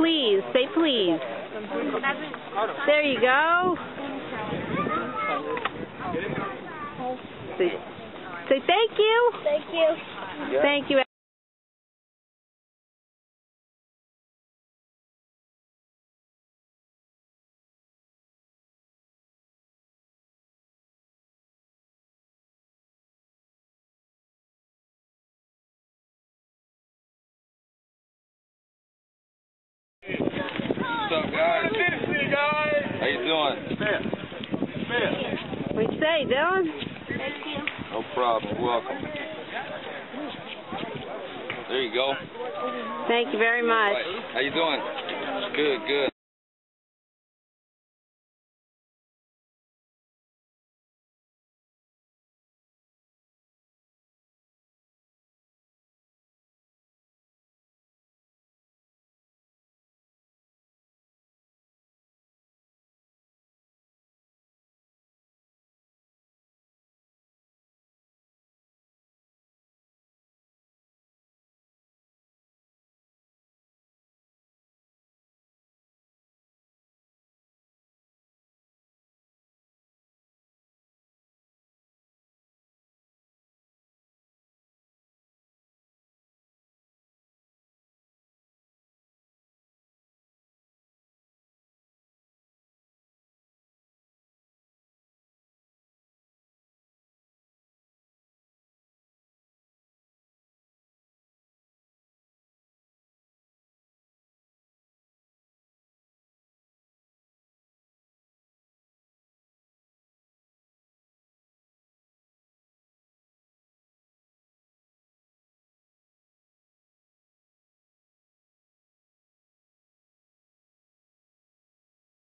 please. Say please. There you go. Say, say thank you. Thank you. Thank you. You doing? What you say, Dylan? Thank you. No problem. Welcome. There you go. Thank you very much. Right. How you doing? Good, good.